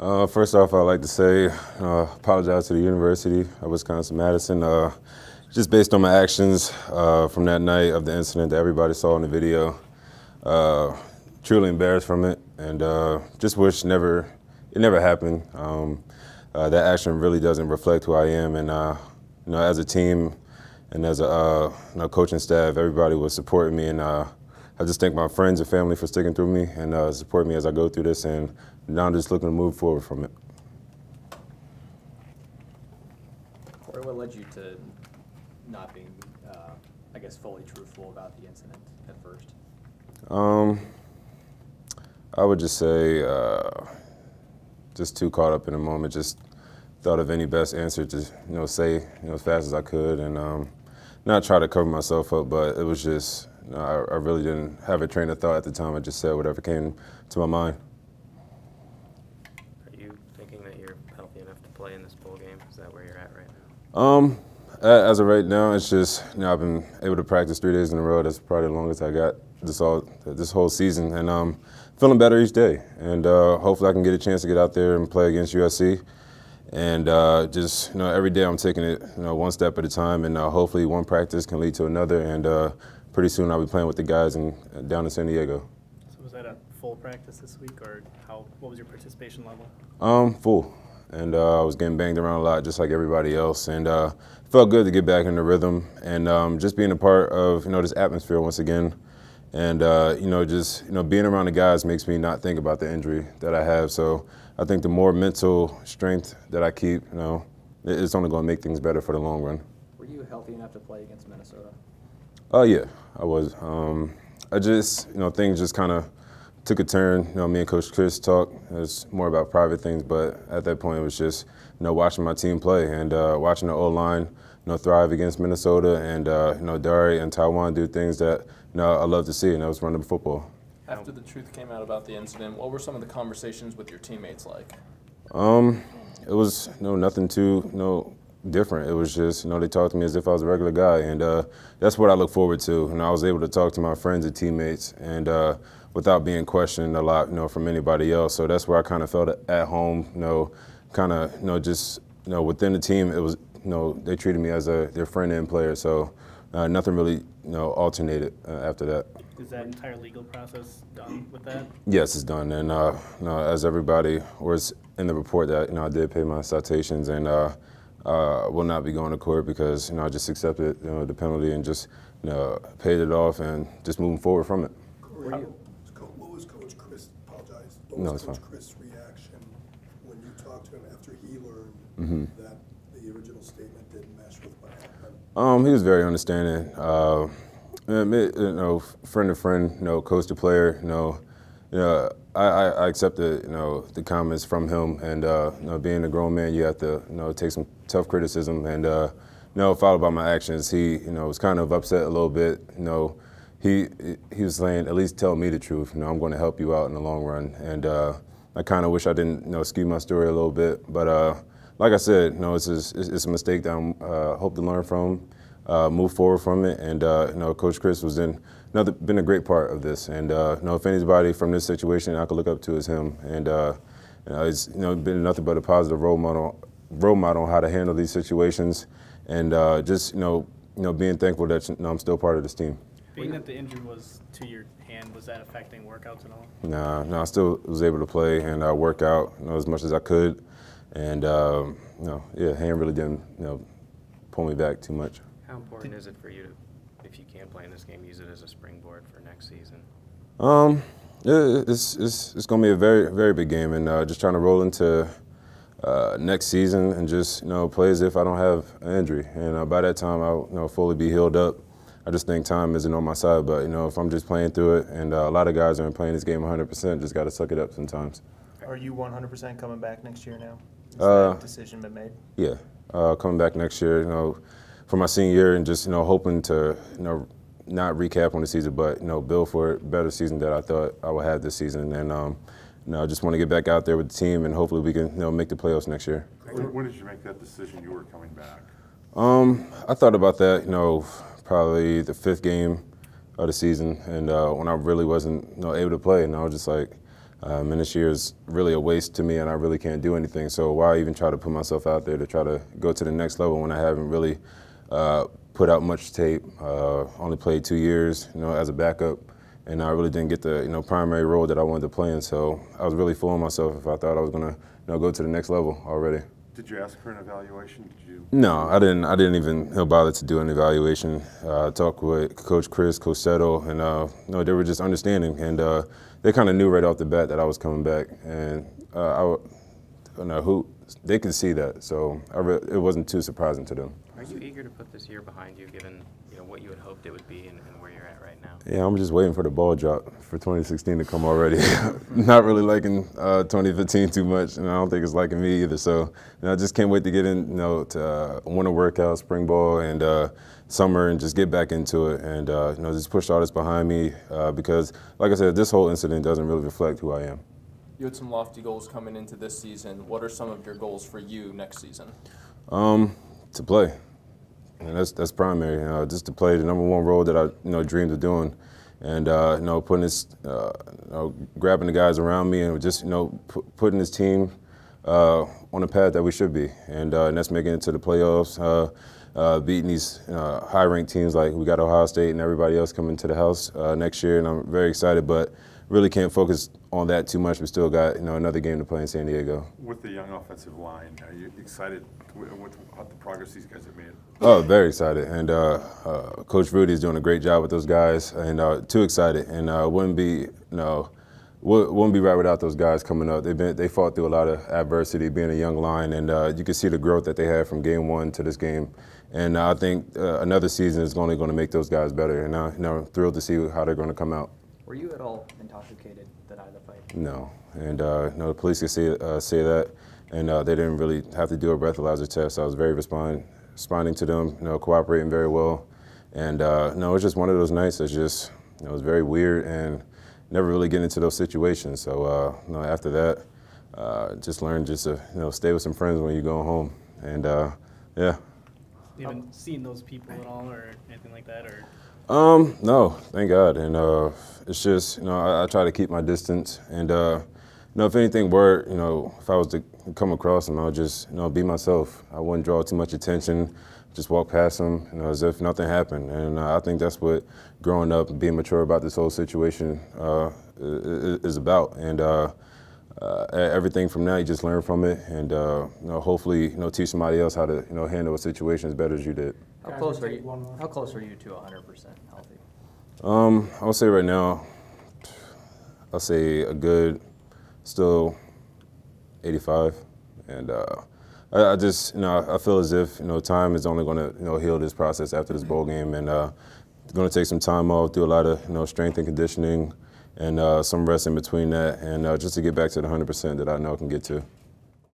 Uh, first off, I'd like to say, uh, apologize to the University of Wisconsin-Madison. Uh, just based on my actions uh, from that night of the incident that everybody saw in the video, uh, truly embarrassed from it, and uh, just wish never it never happened. Um, that action really doesn't reflect who I am, and you know, as a team and as a you know, coaching staff, everybody was supporting me, and I just thank my friends and family for sticking through me and supporting me as I go through this, and now I'm just looking to move forward from it. Corey, what led you to not being, uh, I guess, fully truthful about the incident at first? Um, I would just say, uh, just too caught up in the moment. Just thought of any best answer to, you know, say, you know, as fast as I could, and um, not try to cover myself up. But it was just, you know, I, I really didn't have a train of thought at the time. I just said whatever came to my mind. Are you thinking that you're healthy enough to play in this bowl game? Is that where you're at right now? Um, as of right now, it's just you know I've been able to practice three days in a row. That's probably the longest I got this all this whole season, and I'm um, feeling better each day. And uh, hopefully, I can get a chance to get out there and play against USC. And uh, just you know, every day I'm taking it you know one step at a time, and uh, hopefully one practice can lead to another. And uh, pretty soon I'll be playing with the guys in, down in San Diego. So was that a full practice this week, or how? What was your participation level? Um, full and uh, I was getting banged around a lot, just like everybody else. And uh, felt good to get back in the rhythm and um, just being a part of you know this atmosphere once again. And uh, you know, just you know, being around the guys makes me not think about the injury that I have. So I think the more mental strength that I keep, you know, it's only going to make things better for the long run. Were you healthy enough to play against Minnesota? Oh yeah, I was. Um, I just you know things just kind of took a turn. You know, me and Coach Chryst talked. It was more about private things, but at that point, it was just you know watching my team play and uh, watching the O line you know thrive against Minnesota and uh, you know Dare and Taiwan do things that you know I love to see, and that was running the football. After the truth came out about the incident, what were some of the conversations with your teammates like? Um, it was you know nothing too you know different. It was just, you know, they talked to me as if I was a regular guy, and uh, that's what I look forward to. And I was able to talk to my friends and teammates, and uh, without being questioned a lot, you know, from anybody else. So that's where I kind of felt at home, you know, kind of, you know, just, you know, within the team, it was, you know, they treated me as a their friend and player. So uh, nothing really, you know, alternated uh, after that. Is that entire legal process done with that? Yes, it's done. And uh, you know, as everybody was in the report that, you know, I did pay my citations and uh, uh, will not be going to court because, you know, I just accepted, you know, the penalty and just, you know, paid it off and just moving forward from it. No, it's Coach fine. Chryst' reaction when you talked to him after he learned Mm-hmm. that the original statement didn't mesh with what happened? Um, he was very understanding. Uh, um, it- you know, friend to friend, you know, coach to player. You know, you know, I, I, I accepted, you know, the comments from him, and uh, you know, being a grown man, you have to, you know, take some tough criticism, and uh, you know, followed by my actions. He, you know, was kind of upset a little bit. You know, he he was saying, at least tell me the truth. You know, I'm going to help you out in the long run, and uh, I kind of wish I didn't, you know, skew my story a little bit, but. Uh, like I said, you know, it's, it's, it's a mistake that I uh, hope to learn from, uh, move forward from it, and uh, you know, Coach Chryst was in another been a great part of this, and uh, you know, if anybody from this situation I could look up to is him, and you know, he's you know been nothing but a positive role model, role model on how to handle these situations, and uh, just you know, you know, being thankful that you know, I'm still part of this team. Being that the injury was to your hand, was that affecting workouts at all? Nah, no, I still was able to play and uh, work out you know, as much as I could. And um, you know, yeah, hand really didn't you know pull me back too much. How important is it for you to, if you can't play in this game, use it as a springboard for next season? Um, yeah, it's it's it's gonna be a very very big game, and uh, just trying to roll into uh, next season and just you know play as if I don't have an injury, and uh, by that time I'll you know fully be healed up. I just think time isn't on my side, but you know if I'm just playing through it, and uh, a lot of guys aren't playing this game 100%, just got to suck it up sometimes. Are you 100% coming back next year now? Has Uh, that decision been made? Yeah, uh, coming back next year, you know, for my senior year, and just you know hoping to you know not recap on the season, but you know build for a better season that I thought I would have this season, and um, you know I just want to get back out there with the team, and hopefully we can you know make the playoffs next year. When, did you make that decision you were coming back? Um, I thought about that, you know, probably the fifth game of the season, and uh, when I really wasn't you know able to play, and I was just like, Um, and this year is really a waste to me, and I really can't do anything. So why even try to put myself out there to try to go to the next level when I haven't really uh, put out much tape? Uh, only played two years, you know, as a backup, and I really didn't get the you know primary role that I wanted to play in. So I was really fooling myself if I thought I was gonna you know go to the next level already. Did you ask for an evaluation? Did you? No, I didn't. I didn't even bother to do an evaluation. Uh, I talked with Coach Chryst, Coach Settle, and uh, no, they were just understanding, and uh, they kind of knew right off the bat that I was coming back, and uh, I, w- I don't know who they could see that, so I re- it wasn't too surprising to them. Are you eager to put this year behind you, given you know what you had hoped it would be and, and where you're at right now? Yeah, I'm just waiting for the ball drop for 2016 to come already. Not really liking uh, 2015 too much, and I don't think it's liking me either. So, you know, I just can't wait to get in, you know, to uh, winter workout, spring ball, and uh, summer, and just get back into it, and uh, you know, just push all this behind me uh, because, like I said, this whole incident doesn't really reflect who I am. You had some lofty goals coming into this season. What are some of your goals for you next season? Um, to play, and that's that's primary. Just to play the number one role that I you know dreamed of doing, and uh, you know putting this, uh, you know, grabbing the guys around me, and just you know pu- putting this team uh, on the path that we should be, and, uh, and that's making it to the playoffs. Uh, beating these high-ranked teams like we got Ohio State and everybody else coming to the house next year, and I'm very excited. But really can't focus on that too much. We still got you know another game to play in San Diego. With the young offensive line, are you excited with, the progress these guys have made? Oh, very excited, and uh, uh, Coach Rudy is doing a great job with those guys, and uh, too excited, and uh, wouldn't be you know wouldn't be right without those guys coming up. They've been they fought through a lot of adversity, being a young line, and uh, you can see the growth that they had from game one to this game, and I think uh, another season is only going to make those guys better, and uh, you know thrilled to see how they're going to come out. Were you at all intoxicated the night of the fight? No, and uh, no, the police could say uh, say that, and uh, they didn't really have to do a breathalyzer test. I was very respond, responding to them, you know, cooperating very well, and uh, no, it was just one of those nights that's just, you know, it was very weird and never really get into those situations. So, uh, you know, after that, uh, just learned just to, you know, stay with some friends when you go home, and uh, yeah. You haven't seen those people at all or anything like that, or Um, no, thank God. And uh, it's just, you know, I, I try to keep my distance. And, uh, you know, if anything were, you know, if I was to come across them, I would just, you know, be myself. I wouldn't draw too much attention, just walk past them, you know, as if nothing happened. And uh, I think that's what growing up and being mature about this whole situation uh, is about. And uh, uh, everything from now, you just learn from it. And, uh, you know, hopefully, you know, teach somebody else how to, you know, handle a situation as better as you did. How close are you? How close are you to 100% healthy? Um, I would say right now, I'll say a good, still 85, and uh, I, I just, you know, I feel as if you know time is only going to you know heal this process after this bowl game, and uh, going to take some time off, do a lot of you know strength and conditioning, and uh, some rest in between that, and uh, just to get back to the 100% that I know I can get to.